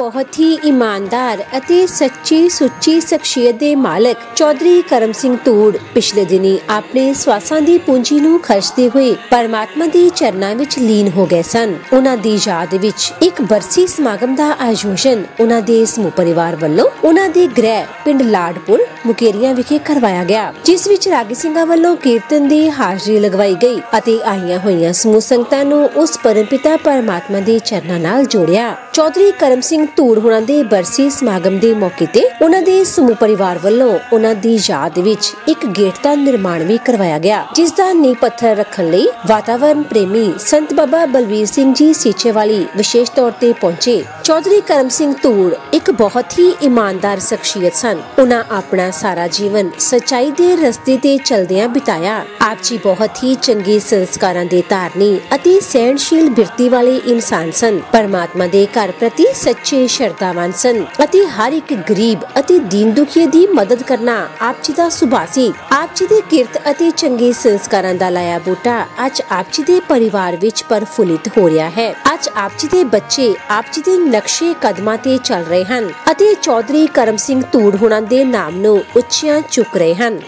ਬਹੁਤ ਹੀ ਇਮਾਨਦਾਰ ਅਤੇ ਸੱਚੀ ਸੁੱਚੀ ਸ਼ਖਸੀਅਤ ਦੇ ਮਾਲਕ ਚੌਧਰੀ ਕਰਮ ਸਿੰਘ ਤੂੜ ਪਿਛਲੇ ਦਿਨੀ ਆਪਣੇ ਸਵਾਸਾਂ ਦੀ ਪੂੰਜੀ ਨੂੰ ਖਰਚਦੇ ਹੋਏ ਪਰਮਾਤਮਾ ਦੇ ਚਰਨਾਂ ਵਿੱਚ ਲੀਨ ਹੋ ਗਏ ਸਨ। ਉਹਨਾਂ ਦੀ ਯਾਦ ਵਿੱਚ ਇੱਕ ਬਰਸੀ ਸਮਾਗਮ ਦਾ ਆਯੋਜਨ ਉਹਨਾਂ ਦੇ ਸਮੂਹ ਪਰਿਵਾਰ ਵੱਲੋਂ ਉਹਨਾਂ ਦੇ ਗ੍ਰਹਿ ਪਿੰਡ ਲਾਡਪੁਰ ਮੁਕੇਰੀਆਂ ਵਿਖੇ ਕਰਵਾਇਆ ਗਿਆ, ਜਿਸ ਵਿੱਚ ਰਾਗੀ ਸਿੰਘਾਂ ਵੱਲੋਂ ਕੀਰਤਨ ਦੀ ਹਾਜ਼ਰੀ ਲਗਵਾਈ ਗਈ ਅਤੇ ਆਈਆਂ ਹੋਈਆਂ ਸਮੂਹ ਸੰਗਤਾਂ ਨੂੰ ਉਸ ਪਰਮਪਿਤਾ ਪਰਮਾਤਮਾ ਦੇ ਚਰਨਾਂ ਨਾਲ ਜੋੜਿਆ। ਚੌਧਰੀ ਕਰਮ ਸਿੰਘ ਧੂੜ ਹੋਣਾ ਦੇ ਬਰਸੀ ਸਮਾਗਮ ਦੇ ਮੌਕੇ ਤੇ ਉਹਨਾਂ ਦੇ ਸਮੂਹ ਪਰਿਵਾਰ ਵੱਲੋਂ ਉਹਨਾਂ ਦੀ ਯਾਦ ਵਿੱਚ ਇੱਕ ਗੇਟ ਦਾ ਨਿਰਮਾਣ ਵੀ ਕਰਵਾਇਆ ਗਿਆ, ਜਿਸ ਦਾ ਨੀਂਹ ਪੱਥਰ ਰੱਖਣ ਲਈ ਵਾਤਾਵਰਣ ਪ੍ਰੇਮੀ ਸੰਤ ਬਾਬਾ ਬਲਵੀਰ ਸਿੰਘ ਜੀ ਸੀਚੇ ਵਾਲੀ ਵਿਸ਼ੇਸ਼ ਤੌਰ ਤੇ ਪਹੁੰਚੇ। ਚੌਧਰੀ ਕਰਮ ਸਿੰਘ ਧੂੜ ਇੱਕ ਬਹੁਤ ਹੀ ਇਮਾਨਦਾਰ ਸ਼ਖਸੀਅਤ ਸਨ। ਉਹਨਾਂ ਆਪਣਾ ਸਾਰਾ ਜੀਵਨ ਸਚਾਈ ਦੇ ਰਸਤੇ ਤੇ ਚਲਦਿਆਂ ਬਿਤਾਇਆ। ਆਪ ਜੀ ਬਹੁਤ ਹੀ ਚੰਗੇ ਸੰਸਕਾਰਾਂ ਦੇ ਧਾਰਨੀ ਅਤੇ ਸਹਿਣਸ਼ੀਲ ਬਿਰਤੀ ਵਾਲੇ ਇਨਸਾਨ ਸਨ। ਪਰਮਾਤਮਾ ਦੇ ਘਰ ਪ੍ਰਤੀ ਸੱਚੇ ਸ਼ਰਧਾਵਾਨ ਸਨ ਅਤੇ ਹਰ ਇੱਕ ਗਰੀਬ ਅਤੇ ਦੀਨ ਦੁਖੀ ਦੀ ਮਦਦ ਕਰਨਾ ਆਪ ਜੀ ਦਾ ਸੁਭਾਅ ਸੀ। ਆਪ ਜੀ ਦੇ ਕਿਰਤ ਅਤੇ ਚੰਗੇ ਸੰਸਕਾਰਾਂ ਦਾ ਲਾਇਆ ਬੂਟਾ ਅੱਜ ਆਪ ਜੀ ਦੇ ਪਰਿਵਾਰ ਵਿੱਚ ਪਰਫੁੱਲਿਤ ਹੋ ਰਿਹਾ ਹੈ। ਅੱਜ ਆਪ ਜੀ ਦੇ ਬੱਚੇ ਆਪ ਜੀ ਦੇ ਨਕਸ਼ੇ ਕਦਮਾਂ ਤੇ ਚੱਲ ਰਹੇ ਹਨ ਅਤੇ ਚੌਧਰੀ ਕਰਮ ਸਿੰਘ ਧੂੜ ਹੁਣਾਂ ਦੇ ਨਾਮ ਨੂੰ ਉੱਚੀਆਂ ਚੁੱਕ ਰਹੇ ਹਨ।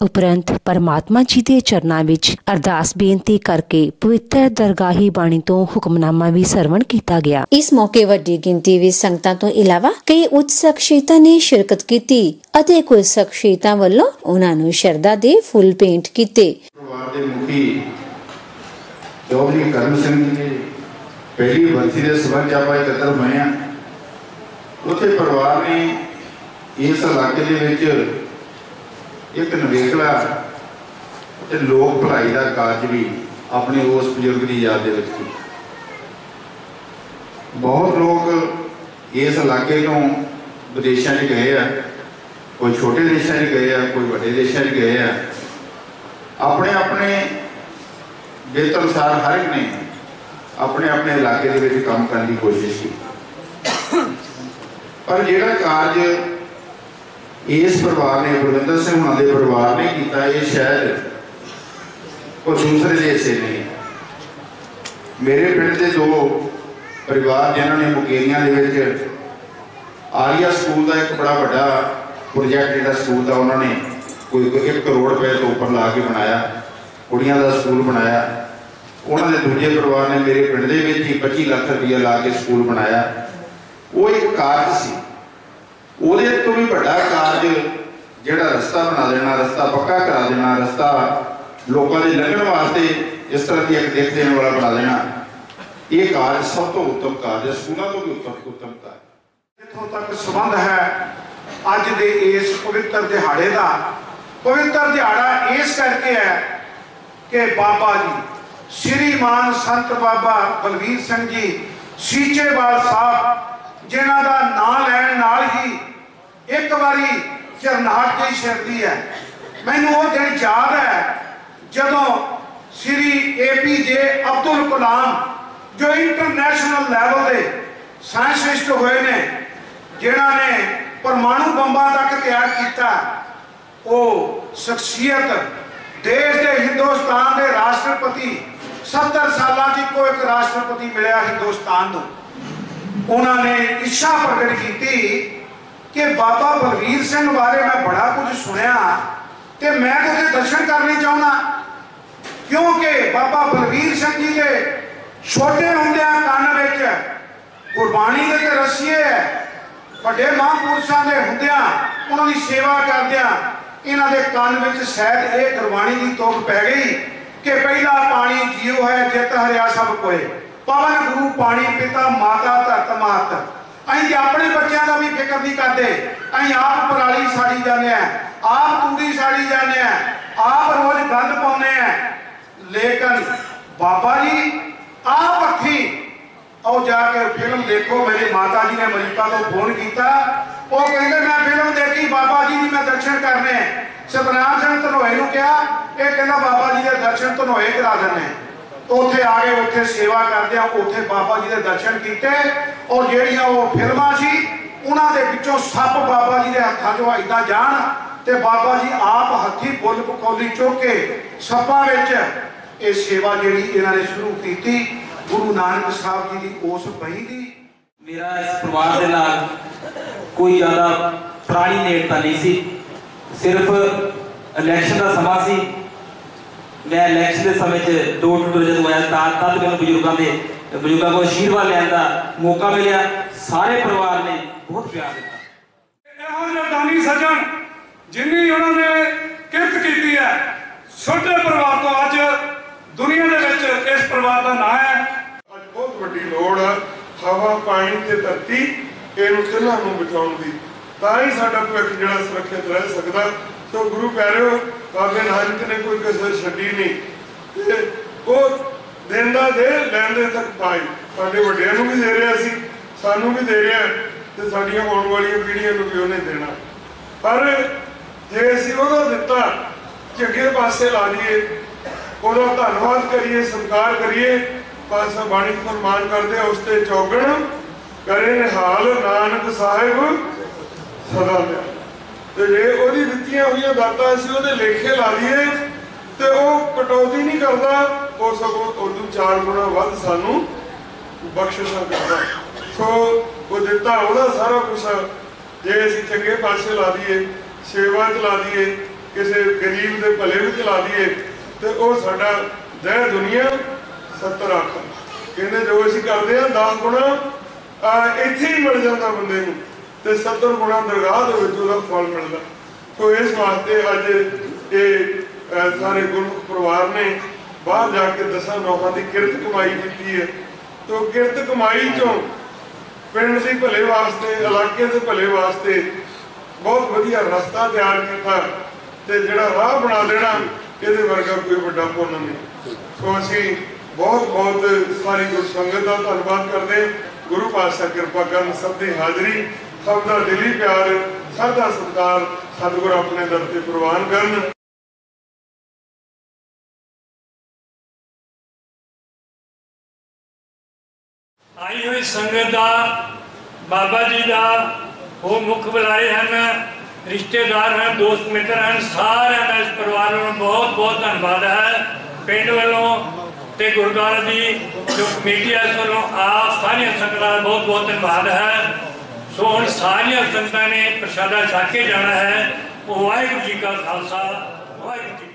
ਉਪਰੰਤ ਪਰਮਾਤਮਾ ਜੀ ਦੇ ਚਰਨਾਂ ਵਿੱਚ ਅਰਦਾਸ ਬੇਨਤੀ ਕਰਕੇ ਪਵਿੱਤਰ ਦਰਗਾਹੀ ਬਾਣੀ ਤੋਂ ਹੁਕਮਨਾਮਾ ਵੀ ਸਰਵਣ ਕੀਤਾ ਗਿਆ। ਇਸ ਮੌਕੇ ਵੱਡੀ ਗਿਣਤੀ ਵਿੱਚ ਸੰਗਤਾਂ ਤੋਂ ਇਲਾਵਾ ਕਈ ਉੱਚ ਸ਼ਖਸੀਅਤਾਂ ਨੇ ਸ਼ਿਰਕਤ ਕੀਤੀ ਅਤੇ ਕੁਝ ਸ਼ਖਸੀਅਤਾਂ ਵੱਲੋਂ ਉਹਨਾਂ ਨੂੰ ਸ਼ਰਧਾ ਦੇ ਫੁੱਲ ਪੇਂਟ ਕੀਤੇ। ਪਰਿਵਾਰ ਦੇ ਮੁਖੀ ਚੌਧਰੀ ਕਰਮ ਸਿੰਘ ਜੀ ਦੀ ਪਹਿਲੀ ਬਰਸੀ ਦੇ ਸਬੰਧ 'ਚ ਆਪਾਂ ਇਕੱਤਰ ਹੋਏ ਆ ਉੱਥੇ ਪਰਿਵਾਰ ਨੇ ਇਸ ਇਲਾਕੇ ਦੇ ਵਿੱਚ ਇੱਕ ਨਵੇਕਲਾ ਤੇ ਲੋਕ ਭਲਾਈ ਦਾ ਕਾਰਜ ਵੀ ਆਪਣੇ ਉਸ ਬਜ਼ੁਰਗ ਦੀ ਯਾਦ ਦੇ ਵਿੱਚ ਕੀਤਾ ਬਹੁਤ ਲੋਕ ਇਸ ਇਲਾਕੇ ਤੋਂ ਵਿਦੇਸ਼ਾਂ 'ਚ ਗਏ ਆ। ਕੋਈ ਛੋਟੇ ਦੇਸ਼ਾਂ 'ਚ ਗਏ ਆ, ਕੋਈ ਵੱਡੇ ਦੇਸ਼ਾਂ 'ਚ ਗਏ ਆ। ਆਪਣੇ ਆਪਣੇ ਬਿਰਤ ਅਨੁਸਾਰ ਹਰ ਇੱਕ ਨੇ ਆਪਣੇ ਆਪਣੇ ਇਲਾਕੇ ਦੇ ਵਿੱਚ ਕੰਮ ਕਰਨ ਦੀ ਕੋਸ਼ਿਸ਼ ਕੀਤੀ। ਪਰ ਜਿਹੜਾ ਕਾਰਜ ਇਸ ਪਰਿਵਾਰ ਨੇ, ਗੁਰਵਿੰਦਰ ਸਿੰਘ ਹੁਣਾਂ ਦੇ ਪਰਿਵਾਰ ਨੇ ਕੀਤਾ ਇਹ ਸ਼ਾਇਦ ਕੋਈ ਦੂਸਰੇ ਦੇਸ਼ 'ਚ ਨਹੀਂ ਮੇਰੇ ਪਿੰਡ ਦੇ ਦੋ ਪਰਿਵਾਰ ਜਿਨ੍ਹਾਂ ਨੇ ਮੁਕੇਰੀਆਂ ਦੇ ਵਿੱਚ ਆਰੀਆ ਸਕੂਲ ਦਾ ਇੱਕ ਬੜਾ ਵੱਡਾ ਪ੍ਰੋਜੈਕਟ ਜਿਹੜਾ ਸਕੂਲ ਦਾ ਉਹਨਾਂ ਨੇ ਕੋਈ 1 ਕਰੋੜ ਰੁਪਏ ਤੋਂ ਉੱਪਰ ਲਾ ਕੇ ਬਣਾਇਆ, ਕੁੜੀਆਂ ਦਾ ਸਕੂਲ ਬਣਾਇਆ। ਉਹਨਾਂ ਦੇ ਦੂਜੇ ਪਰਿਵਾਰ ਨੇ ਮੇਰੇ ਪਿੰਡ ਦੇ ਵਿੱਚ ਹੀ 25 ਲੱਖ ਰੁਪਏ ਲਾ ਕੇ ਸਕੂਲ ਬਣਾਇਆ। ਉਹ ਇੱਕ ਕਾਰਜ ਸੀ। ਉਹਦੇ ਤੋਂ ਵੀ ਵੱਡਾ ਕਾਰਜ ਜਿਹੜਾ ਰਸਤਾ ਬਣਾ ਦੇਣਾ ਰਸਤਾ ਪੱਕਾ ਕਰਾ ਦੇਣਾ, ਰਸਤਾ ਲੋਕਾਂ ਦੇ ਲੰਘਣ ਵਾਸਤੇ ਇਸ ਤਰ੍ਹਾਂ ਦੀ ਇੱਕ ਦੇਖ ਦੇਣ ਵਾਲਾ ਬਣਾ ਦੇਣਾ ਇਹ ਕਾਰਜ ਸਭ ਤੋਂ ਉੱਤਮ ਕਾਰਜ ਹੈ, ਸਕੂਲਾਂ ਤੋਂ ਵੀ ਉੱਤਮ ਉੱਤਮ ਕਾਰਜ ਇੱਥੋਂ ਤੱਕ ਸੰਬੰਧ ਹੈ, ਅੱਜ ਦੇ ਇਸ ਪਵਿੱਤਰ ਦਿਹਾੜੇ ਦਾ। ਪਵਿੱਤਰ ਦਿਹਾੜਾ ਇਸ ਕਰਕੇ ਹੈ ਕਿ ਬਾਬਾ ਜੀ ਸ਼੍ਰੀਮਾਨ ਸੰਤ ਬਾਬਾ ਬਲਵੀਰ ਸਿੰਘ ਜੀ, ਸੀਚੇਵਾਲ ਸਾਹਿਬ ਜਿਨ੍ਹਾਂ ਦਾ ਨਾਂ ਲੈਣ ਨਾਲ ਹੀ ਇੱਕ ਵਾਰੀ ਝਰਨਾਟ ਦੀ ਛਿੜਦੀ ਹੈ। ਮੈਨੂੰ ਉਹ ਦਿਨ ਯਾਦ ਹੈ, ਜਦੋਂ ਸ੍ਰੀ ਏਪੀਜੇ ਅਬਦੁਲ ਕਲਾਮ, ਜੋ ਇੰਟਰਨੈਸ਼ਨਲ ਲੈਵਲ ਦੇ ਸਾਇੰਸਿਸਟ ਹੋਏ ਨੇ, ਜਿਨ੍ਹਾਂ ਨੇ ਪਰਮਾਣੂ ਬੰਬਾਂ ਤੱਕ ਤਿਆਰ ਕੀਤਾ, ਉਹ ਸ਼ਖਸੀਅਤ ਦੇਸ਼ ਦੇ ਹਿੰਦੁਸਤਾਨ ਦੇ ਰਾਸ਼ਟਰਪਤੀ 70 ਸਾਲਾਂ 'ਚ ਇੱਕੋ ਇੱਕ ਰਾਸ਼ਟਰਪਤੀ ਮਿਲਿਆ ਹਿੰਦੁਸਤਾਨ ਨੂੰ। ਉਹਨਾਂ ਨੇ ਇੱਛਾ ਪ੍ਰਗਟ ਕੀਤੀ ਕਿ ਬਾਬਾ ਬਲਵੀਰ ਸਿੰਘ ਬਾਰੇ ਮੈਂ ਬੜਾ ਕੁਝ ਸੁਣਿਆ ਤੇ ਮੈਂ ਤਾਂ ਉਹਦੇ ਦਰਸ਼ਨ ਕਰਨੇ ਚਾਹੁੰਦਾ। ਕਿਉਂਕਿ ਬਾਬਾ ਬਲਵੀਰ ਸਿੰਘ ਜੀ ਦੇ ਛੋਟੇ ਹੁੰਦਿਆਂ ਕੰਨ ਵਿੱਚ ਗੁਰਬਾਣੀ ਦੇ ਤੇ ਰਸੀਏ ਹੈ। ਵੱਡੇ ਮਹਾਂਪੁਰਸ਼ਾਂ ਦੇ ਹੁੰਦਿਆਂ ਉਹਨਾਂ ਦੀ ਸੇਵਾ ਕਰਦਿਆਂ ਇਹਨਾਂ ਦੇ ਕੰਨ ਵਿੱਚ ਸ਼ਾਇਦ ਇਹ ਗੁਰਬਾਣੀ ਦੀ ਤੋਕ ਪੈ ਗਈ ਕਿ ਪਹਿਲਾ ਪਾਣੀ ਜੀਉ ਹੈ, ਜਿਤ ਹਰਿਆ ਸਭ ਕੋਏ। ਪਵਨ ਗੁਰੂ, ਪਾਣੀ ਪਿਤਾ, ਮਾਤਾ ਧਰਤ ਮਾਤ। ਅਸੀਂ ਤੇ ਆਪਣੇ ਬੱਚਿਆਂ ਦਾ ਵੀ ਫਿਕਰ ਨਹੀਂ ਕਰਦੇ। ਅਸੀਂ ਆਪ ਪਰਾਲੀ ਸਾੜੀ ਜਾਂਦੇ ਆ ਆਪ ਤੂੜੀ ਸਾੜੀ ਜਾਂਦੇ ਆ ਆਪ ਰੋਜ਼ ਗੰਦ ਪਾਉਂਦੇ ਆ ਲੇਕਿਨ ਬਾਬਾ ਜੀ, ਆਪ ਹੱਥੀ ਉਹ ਜਾ ਕੇ ਫਿਲਮ ਦੇਖੋ, ਮੇਰੀ ਮਾਤਾ ਜੀ ਨੇ ਅਮਰੀਕਾ ਤੋਂ ਫੋਨ ਕੀਤਾ। ਉਹ ਕਹਿੰਦੇ, ਮੈਂ ਫਿਲਮ ਦੇਖੀ, ਬਾਬਾ ਜੀ ਦੀ ਮੈਂ ਦਰਸ਼ਨ ਕਰਨੇ। ਹੈ। ਸਤਨਾਮ ਸਿੰਘ ਧਨੋਏ ਨੂੰ ਕਿਹਾ, ਇਹ ਕਹਿੰਦਾ, ਬਾਬਾ ਜੀ ਦੇ ਦਰਸ਼ਨ ਧਨੋਏ ਕਰਾ ਦਿੰਨੇ ਉੱਥੇ ਆ ਗਏ ਉੱਥੇ ਸੇਵਾ ਕਰਦੇ ਆ, ਉੱਥੇ ਬਾਬਾ ਜੀ ਦੇ ਦਰਸ਼ਨ ਕੀਤੇ ਔਰ ਜਿਹੜੀਆਂ ਉਹ ਫਿਲਮਾਂ ਸੀ, ਉਹਨਾਂ ਦੇ ਵਿੱਚੋਂ ਸੱਪ ਬਾਬਾ ਜੀ ਦੇ ਹੱਥਾਂ 'ਚੋਂ ਇਦਾਂ ਜਾਣ ਤੇ ਬਾਬਾ ਜੀ ਆਪ ਹੱਥੀ ਬੁੱਲ ਪਕੌਲੀ ਚੁੱਕ ਕੇ ਸੱਪਾਂ ਵਿੱਚ ਇਹ ਸੇਵਾ ਜਿਹੜੀ ਇਹਨਾਂ ਨੇ ਸ਼ੁਰੂ ਕੀਤੀ, ਗੁਰੂ ਨਾਨਕ ਸਾਹਿਬ ਜੀ ਦੀ ਉਸ ਬਹੀ ਦੀ। ਮੇਰਾ ਇਸ ਪਰਿਵਾਰ ਦੇ ਨਾਲ ਕੋਈ ਜ਼ਿਆਦਾ ਪੁਰਾਣੀ ਨੇੜਤਾ ਨਹੀਂ ਸੀ। ਸਿਰਫ ਇਲੈਕਸ਼ਨ ਦਾ ਸਮਾਂ ਸੀ। ਮੈਂ ਇਲੈਕਸ਼ਨ ਦੇ ਸਮੇਂ 'ਚ ਡੋਰ ਟੂ ਡੋਰ ਜਦੋਂ ਆਇਆ ਤਾਂ ਤਦ ਮੈਨੂੰ ਬਜ਼ੁਰਗਾਂ ਦੇ ਬਜ਼ੁਰਗਾਂ ਕੋਲ ਆਸ਼ੀਰਵਾਦ ਲੈਣ ਦਾ ਮੌਕਾ ਮਿਲਿਆ। ਸਾਰੇ ਪਰਿਵਾਰ ਨੇ ਬਹੁਤ ਪਿਆਰ ਦਿੱਤਾ। ਇਹੋ ਜਿਹੇ ਦਾਨੀ ਸੱਜਣ ਜਿੰਨੀ ਉਹਨਾਂ ਨੇ ਕਿਰਤ ਕੀਤੀ ਹੈ ਛੋਟੇ ਪਰਿਵਾਰ ਤੋਂ ਅੱਜ ਦੁਨੀਆ ਦੇ ਵਿੱਚ ਇਸ ਪਰਿਵਾਰ ਦਾ ਨਾਂ ਹੈ। ਅੱਜ ਬਹੁਤ ਵੱਡੀ ਲੋੜ ਹੈ ਹਵਾ ਪਾਣੀ ਤੇ ਧਰਤੀ ਇਹਨੂੰ ਤਿੰਨਾਂ ਨੂੰ ਬਚਾਉਣ ਦੀ। ਤਾਂ ਹੀ ਸਾਡਾ ਭਵਿੱਖ ਜਿਹੜਾ ਸੁਰੱਖਿਅਤ ਰਹਿ ਸਕਦਾ। ਸੋ ਗੁਰੂ ਪਿਆਰਿਓ, ਬਾਬੇ ਨਾਨਕ ਨੇ ਕੋਈ ਕਸਰ ਛੱਡੀ ਨਹੀਂ ਤੇ ਉਹ ਦਿੰਦਾ ਦੇ ਲੈਂਦੇ ਤੱਕ ਪਾਈ। ਸਾਡੇ ਵੱਡਿਆਂ ਨੂੰ ਵੀ ਦੇ ਰਿਹਾ ਸੀ, ਸਾਨੂੰ ਵੀ ਦੇ ਰਿਹਾ ਤੇ ਸਾਡੀਆਂ ਆਉਣ ਵਾਲੀਆਂ ਪੀੜ੍ਹੀਆਂ ਨੂੰ ਵੀ ਉਹਨੇ ਦੇਣਾ। ਪਰ ਜੇ ਅਸੀਂ ਉਹਦਾ ਦਿੱਤਾ, ਚੰਗੇ ਪਾਸੇ ਲਾ ਲਈਏ, ਉਹਦਾ ਧੰਨਵਾਦ ਕਰੀਏ, ਸਤਿਕਾਰ ਕਰੀਏ ਪਾਸਾ ਬਾਣੀ ਫਰਮਾਨ ਕਰਦੇ ਉਸ ਤੇ ਚੌਗਣ ਕਰੇ ਨਿਹਾਲ ਨਾਨਕ ਸਾਹਿਬ ਸਦਾ ਲਿਆ ਤੇ ਜੇ ਉਹਦੀ ਦਿੱਤੀਆਂ ਹੋਈਆਂ ਦਾਤਾਂ ਅਸੀਂ ਉਹਦੇ ਲੇਖੇ ਲਾ ਲਈਏ, ਤੇ ਉਹ ਕਟੌਤੀ ਨਹੀਂ ਕਰਦਾ, ਉਹ ਸਗੋਂ ਉਦੋਂ ਚਾਰ ਗੁਣਾ ਵੱਧ ਸਾਨੂੰ ਬਖਸ਼ਿਸ਼ਾਂ ਕਰਦਾ। ਸੋ ਉਹ ਦਿੱਤਾ, ਉਹਦਾ ਸਾਰਾ ਕੁਝ ਜੇ ਅਸੀਂ ਚੰਗੇ ਪਾਸੇ ਲਾ ਦਈਏ ਸੇਵਾ ਚ ਲਾ ਦਈਏ ਕਿਸੇ ਗਰੀਬ ਦੇ ਭਲੇ ਵਿੱਚ ਲਾ ਦਈਏ ਤੇ ਉਹ ਸਾਡਾ ਦਹਿ ਦੁਨੀਆ 70 ਆਖ ਕਹਿੰਦੇ ਜੋ ਅਸੀਂ ਕਰਦੇ ਆ 10 ਗੁਣਾ ਇੱਥੇ ਹੀ ਮਿਲ ਜਾਂਦਾ ਬੰਦੇ ਨੂੰ। ਤੇ 70 ਗੁਣਾ ਦਰਗਾਹ ਦੇ ਵਿੱਚ ਉਹਦਾ ਫਲ ਮਿਲਦਾ। ਸੋ ਇਸ ਵਾਸਤੇ ਅੱਜ ਇਹ ਸਾਰੇ ਗੁਰਮੁਖ ਪਰਿਵਾਰ ਨੇ ਬਾਹਰ ਜਾ ਕੇ ਦਸਾਂ ਨੌਹਾਂ ਦੀ ਕਿਰਤ ਕਮਾਈ ਕੀਤੀ ਹੈ। ਤੋ ਕਿਰਤ ਕਮਾਈ ਚੋਂ ਪਿੰਡ ਦੀ ਭਲੇ ਵਾਸਤੇ, ਇਲਾਕੇ ਦੇ ਭਲੇ ਵਾਸਤੇ ਬਹੁਤ ਵਧੀਆ ਰਸਤਾ ਤਿਆਰ ਕੀਤਾ ਤੇ ਜਿਹੜਾ ਰਾਹ ਬਣਾ ਦੇਣਾ, ਇਹਦੇ ਵਰਗਾ ਕੋਈ ਵੱਡਾ ਪੁੰਨ ਨਹੀਂ। ਸੋ ਅਸੀਂ ਬਹੁਤ ਬਹੁਤ ਸਾਰੀ ਗੁਰ ਸੰਗਤ ਦਾ ਧੰਨਵਾਦ ਕਰਦੇ ਗੁਰੂ ਪਾਤਸ਼ਾਹ ਕਿਰਪਾ ਕਰਨ ਸਭ ਦੀ ਹਾਜ਼ਰੀ। ਸਭ ਦਾ ਦਿਲੀ ਪਿਆਰ, ਸਭ ਦਾ ਸਤਿਕਾਰ ਸਤਿਗੁਰ ਆਪਣੇ ਦਰ ਤੇ ਪ੍ਰਵਾਨ ਕਰਨ। ਆਈ ਹੋਈ ਸੰਗਤ ਦਾ, ਬਾਬਾ ਜੀ ਦਾ ਉਹ ਮੁੱਖ ਬੁਲਾਰੇ ਹਨ, ਰਿਸ਼ਤੇਦਾਰ ਹਨ, ਦੋਸਤ ਮਿੱਤਰ ਹਨ, ਸਾਰਿਆਂ ਦਾ ਇਸ ਪਰਿਵਾਰ ਨੂੰ ਬਹੁਤ ਬਹੁਤ ਧੰਨਵਾਦ ਹੈ। ਪਿੰਡ ਵੱਲੋਂ ਤੇ ਗੁਰਦੁਆਰਾ ਦੀ ਜੋ ਕਮੇਟੀ ਹੈ ਵੱਲੋਂ ਆਪ ਸਾਰੀਆਂ ਸੰਗਤਾਂ ਦਾ ਬਹੁਤ ਬਹੁਤ ਧੰਨਵਾਦ ਹੈ। ਸੋ ਹੁਣ ਸਾਰੀਆਂ ਸੰਗਤਾਂ ਨੇ ਪ੍ਰਸ਼ਾਦਾ ਛਕ ਕੇ ਜਾਣਾ ਹੈ। ਵਾਹਿਗੁਰੂ ਜੀ ਕਾ ਖਾਲਸਾ, ਵਾਹਿਗੁਰੂ ਜੀ